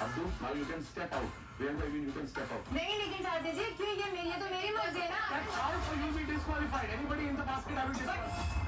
Abdul, now you can step out. Priyanka, you you can step out. नहीं लेकिन चाचा जी क्यों ये मेरी ये तो मेरी मर्ज़ी है ना how for you be disqualified. Anybody in the basket, I will disqualify.